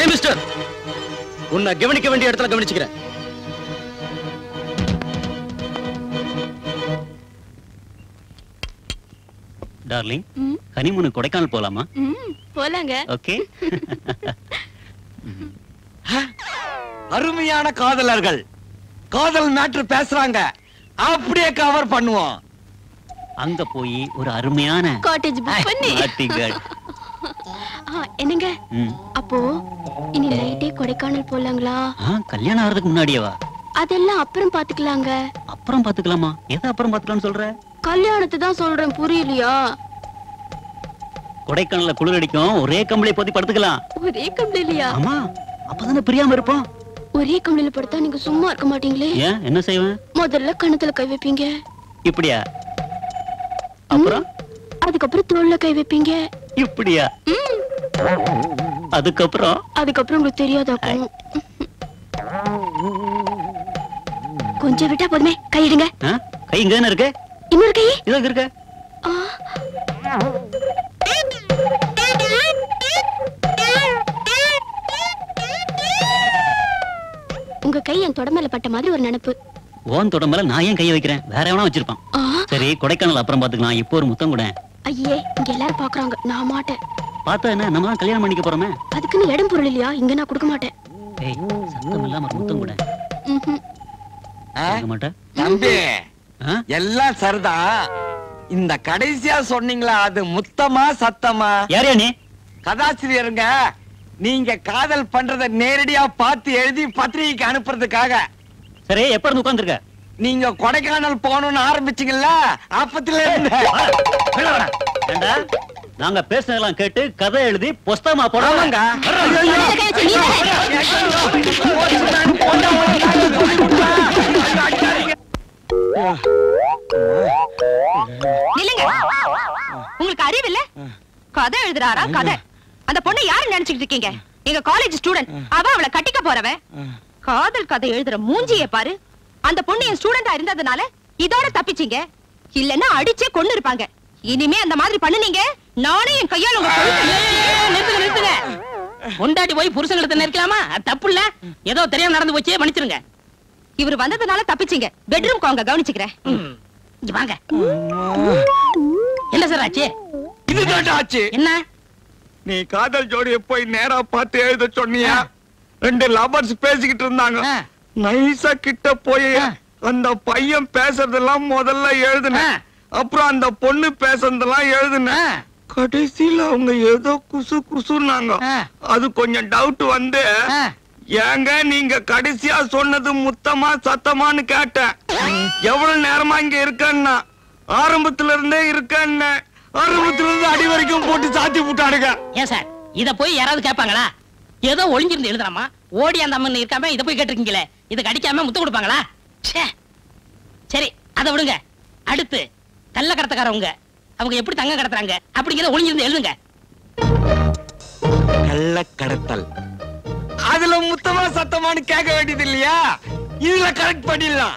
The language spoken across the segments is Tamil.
ஏய் மிஸ்டர் உன்னை கவனிக்க வேண்டிய இடத்துல கவனிச்சுக்கிறேன். டார்லிங் ஹனிமூனு கொடைக்கானல் போலாமா? போலாங்க. ஓகே அருமையான காதலர்கள். காதல் மேட்ரு பேசுறாங்க. அப்படியே கவர் பண்ணுவோம். அங்க போய் ஒரு அருமையான காட்டேஜ் புக் பண்ணி. என்னங்க? அப்போ இனி நைட்டே கொடைக்கானல் போலாங்களா? கல்யாணம் ஆகிறதுக்கு முன்னாடியேவா அதெல்லாம் அப்புறம் பாத்துக்கலாங்க. அப்புறம் பாத்துக்கலாமா? எதை அப்புறம் பாத்துக்கலாம்னு சொல்ற? கல்யாணத்தை தான் சொல்றேன் புரியலையா? கொடைக்கானல்ல குளிர் அடிக்கும் ஒரே கம்பளி போத்தி படுத்துக்கலாம். ஒரே கம்பளிலையா? ஆமா அப்பதானே பிரியாம இருப்போம். ஒரே கம்பளில படுத்தா நீங்க சும்மா இருக்க மாட்டீங்களே. ஏன் என்ன செய்வேன்? முதல்ல கணத்துல கை வைப்பீங்க. இப்படியா? அப்புறம்? அதுக்கப்புறம் தோல்ல கை வைப்பீங்க. இப்படியா? அதுக்கப்புறம்? அதுக்கப்புறம் உங்களுக்கு தெரியாதாக்கும் கொஞ்சம் விட்டா போதுமே. கையிடுங்க? கை இங்க தானே இருக்கு? இன்னொரு கை. இதோ இருக்கு. ஆ. உங்க கை என் தொடமேல பட்ட மாதிரி ஒரு நினைப்பு. ஓன் தொடம்பல நான் ஏன் கையை வைக்கிறேன்? வேற எவனா வச்சிருப்பான். சரி கொடைக்கானல் அப்புறம் பாத்துக்கலாம் இப்போ ஒரு முத்தம் கூட. ஐயே இங்க எல்லாரும் பாக்குறாங்க நான் மாட்டேன். பார்த்தா என்ன? நம்ம கல்யாணம் பண்ணிக்க போறோமே. அதுக்குன்னு இடம் பொருள் இல்லையா? இங்க நான் கொடுக்க மாட்டேன். ஏய் சத்தம் இல்லாம முத்தம் கூட. மாட்டேன் தம்பி? எல்லாம் சரிதான் இந்த கடைசியா சொன்னீங்களா அது முத்தமா சத்தமா? யாரையா நீ? கதாசிரியருங்க நீங்க காதல் பண்றத நேரடியா பார்த்து எழுதி பத்திரிகைக்கு அனுப்புறதுக்காக. சரி எப்ப இருந்து உட்கார்ந்திருக்க? நீங்க கொடைக்கானல் போகணும்னு ஆரம்பிச்சீங்கல்ல அப்பத்துல இருந்து. நாங்க பேசுனதெல்லாம் கேட்டு கதை எழுதி புஸ்தகமா போடுறோம் ஆமாங்க. இந்த கை வச்சு நீ தானே? நில்லுங்க. உங்களுக்கு அறிவு இல்ல கதை எழுதுறாரா கதை? அந்த பொண்ணை யாரு நினைச்சுக்கிட்டு இருக்கீங்க? எங்க காலேஜ் ஸ்டூடெண்ட் அவ அவளை கட்டிக்க போறவன். காதல் கதை எழுதுற மூஞ்சிய பாரு. அந்த பொண்ணு என் ஸ்டூடெண்டா இருந்ததுனால இதோட தப்பிச்சீங்க. இல்லன்னா அடிச்சே கொன்னு இருப்பாங்க. இனிமே அந்த மாதிரி பண்ணுனீங்க நானே என் கையால உங்க நிறுத்துங்க நிறுத்துங்க. பொண்டாட்டி போய் புருஷங்களுக்கு நெருக்கலாமா? அது தப்பு இல்ல. ஏதோ தெரியாம நடந்து போச்சே மன்னிச்சிருங்க. இவர் வந்ததுனால தப்பிச்சீங்க. பெட்ரூம் அவங்க கவனிச்சுக்கிறேன். இங்க வாங்க. என்ன சார் ஆச்சு? இதுதான் ஆச்சு. என்ன? நீ காதல் ஜோடிய போய் நேரா பார்த்து எழுத சொன்னியா? ரெண்டு லவர்ஸ் பேசிக்கிட்டு இருந்தாங்க. நைஸா கிட்ட போய். அந்த பையன் பேசுறதெல்லாம் முதல்ல எழுதுனேன். ஆ. அப்புறம் அந்த பொண்ணு பேசுறதெல்லாம் எழுதுனேன். ஆ. கடைசியில அவங்க ஏதோ குசு குசுன்னாங்க. அது கொஞ்சம் டவுட் வந்து. ஏங்க நீங்க கடைசியா சொன்னது முத்தமா சத்தமான்னு கேட்டேன். எவ்வளவு நேரமா இங்க இருக்கன்னா? ஆரம்பத்துல இருந்தே இருக்கன்னு. ஆரம்பத்துல இருந்து அடி வரைக்கும் போட்டு சாத்தி விட்டாடுங்க ஏன் சார்? இத போய் யாராவது கேட்பாங்களா? ஏதோ ஒளிஞ்சிருந்து எழுதுறாமா? ஓடி அந்த அம்மன் இருக்காம இத போய் கேட்டிருக்கீங்களே. இதுக்கு அடிக்காம முத்து கொடுப்பாங்களா? ச்சே. சரி அதை விடுங்க. அடுத்து கள்ள கடத்தக்காரவங்க. அவங்க எப்படி தங்க கடத்துறாங்க? அப்படிங்கிறத ஒளிஞ்சிருந்து எழுதுங்க. கள்ள கடத்தல். அதுல முத்தமா சத்தமான்னு கேட்க வேண்டியது இல்லையா? இதுல கரெக்ட் பண்ணிடலாம்.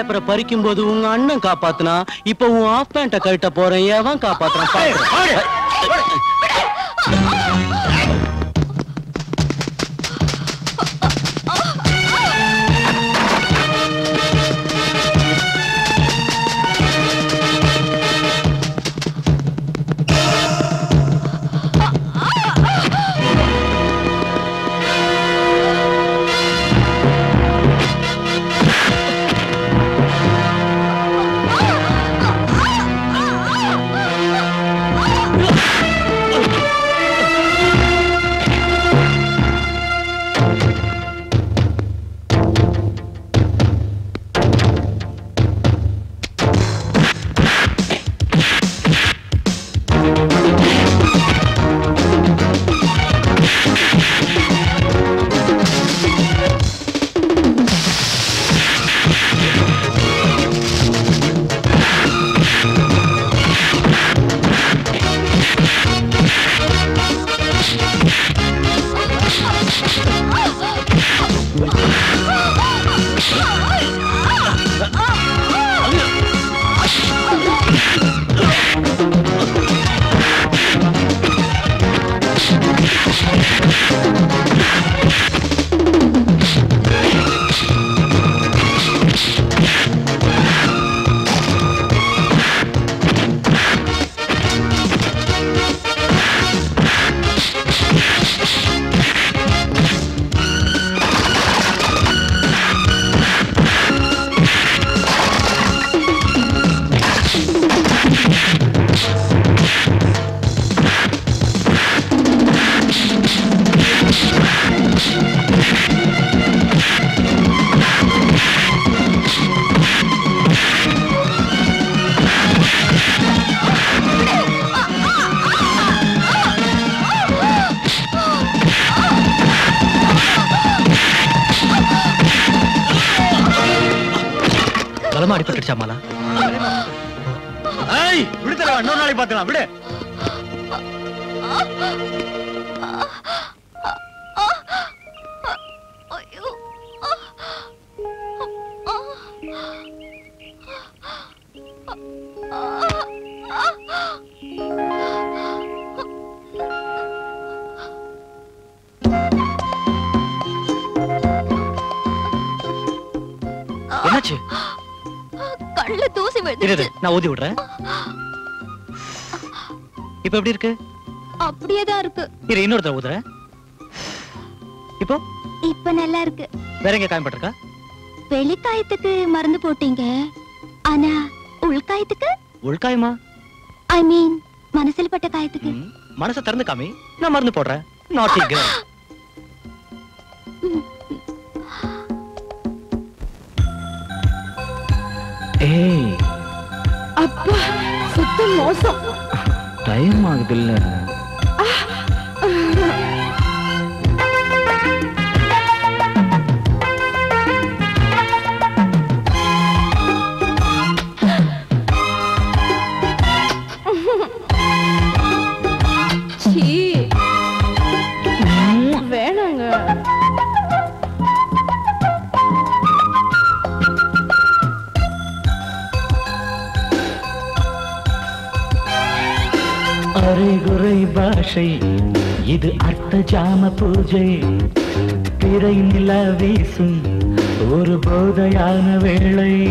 பேப்பரை பறிக்கும் போது உங்க அண்ணன் காப்பாத்துனா இப்ப உன் ஆஃப் பேண்ட கழட்ட போறேன் எவன் காப்பாத்துறான் பலமா அடிபட்டுருச்சா மாலா ஏய் விடுதலை இன்னொரு நாளைக்கு பார்க்கலாம் விடு. என்னாச்சு? கண்ணுல தூசி விழுந்துச்சு நான் ஊதி விடுறேன்? இப்ப எப்படி இருக்கு? அப்படியே தான் இருக்கு. இரு இன்னொரு தடவை ஊதுறேன். இப்போ? இப்ப நல்லா இருக்கு. வேற எங்க காயப்பட்டிருக்கா வெளிக்காயத்துக்கு மருந்து போட்டீங்க. ஆனா உள்காயத்துக்கு? உள்காயமா? ஐ மீன் மனசுல பட்ட காயத்துக்கு. மனசை திறந்து காமி நான் மருந்து போடுறேன். நாட்டி கேர்ள் ஏய் அப்பா சுத்த மோசம் டைம் ஆகுதுல்ல சீ அரைகுறை பாஷை. இது அர்த்த ஜாம பூஜை. திரை நில வீசும் ஒரு போதையான வேளை.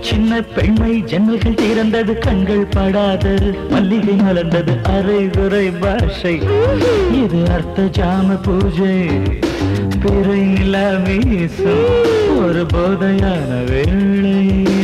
சின்ன பெண்மை ஜன்னல்கள் திறந்தது கண்கள் படாதது மல்லிகை மலர்ந்தது அரைகுறை பாஷை. இது அர்த்த ஜாம பூஜை பிறை நிலா வீசும் ஒரு போதையான வேளை.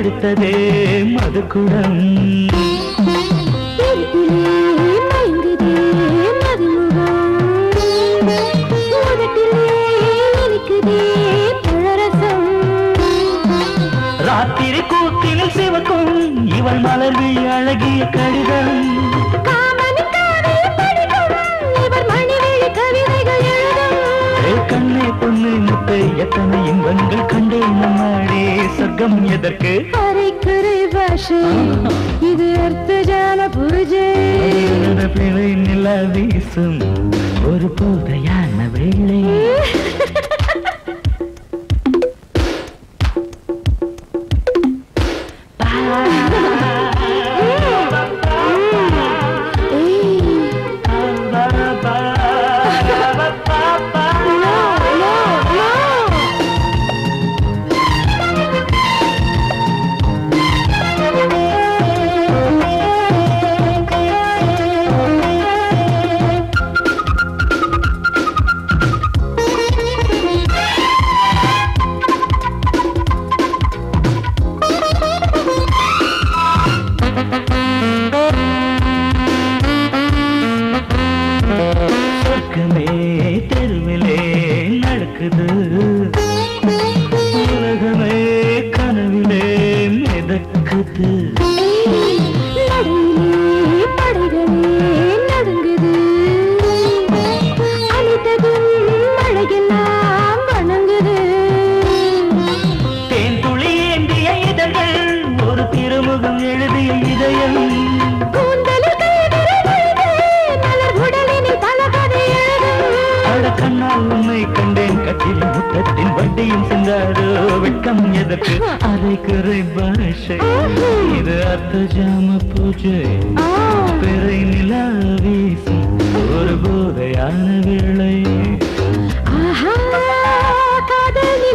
அடுத்ததே மதுக்குடம். ராத்திரி கூத்தினில் சிவக்கும் இவள் மலர்வி அழகிய கடிதம். கண்ணே பொண்ணு முத்தை எத்தனை இன்பங்கள் கண்டேன் நம்மாடே சொர்க்கம் எதற்கு? அரைக்குறை பாஷை இது அர்த்தஜான பூஜை. பிழை நில வீசும் ஒரு போதையான வேளை. அதற்கு அரைக்குறை பாஷை இது அர்த்த ஜாம பூஜை பெரை நிலா வீசி ஒரு போதையான வேளை ஆஹா, காதல்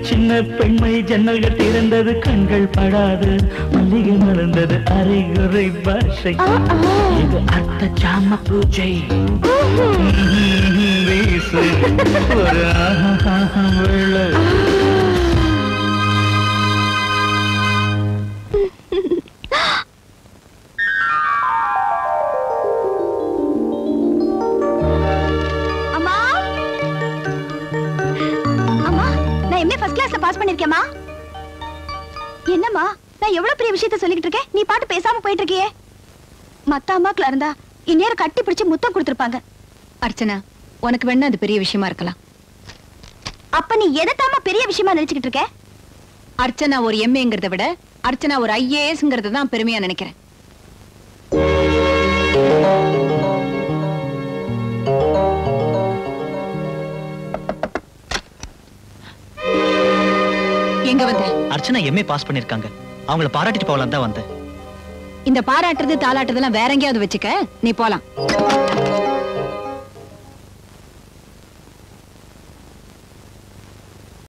சின்ன பெண்மை ஜன்னல்கள் திறந்தது கண்கள் படாது மல்லிகை மலர்ந்தது அரைகுறை பாஷை. இது அர்த்த ஜாம பூஜை. வீசு ஒரு நான் எம்ஏ ஃபர்ஸ்ட் கிளாஸ்ல பாஸ் பண்ணிருக்கேம்மா என்னம்மா நான் எவ்வளவு பெரிய விஷயத்த சொல்லிக்கிட்டு இருக்கேன்? நீ பாட்டு பேசாம போயிட்டு இருக்கியே மத்த அம்மாக்களா இருந்தா இந்நேரம் கட்டி பிடிச்சு முத்தம் கொடுத்திருப்பாங்க. அர்ச்சனா உனக்கு வேணா அது பெரிய விஷயமா இருக்கலாம். அப்ப நீ எதைத்தாம்மா பெரிய விஷயமா நினைச்சுக்கிட்டு இருக்க? அர்ச்சனா ஒரு எம்ஏங்கிறத விட அர்ச்சனா ஒரு ஐஏஎஸ்ங்கிறத தான் பெருமையா நினைக்கிறேன். அர்ச்சனா எம்ஏ பாஸ் பண்ணிருக்காங்க. அவங்கள பாராட்டிட்டு போகலாம் தான் வந்தேன். இந்த பாராட்டுறது தாளாட்டுறதெல்லாம் வேற எங்கேயாவது வச்சுக்க. நீ போலாம்.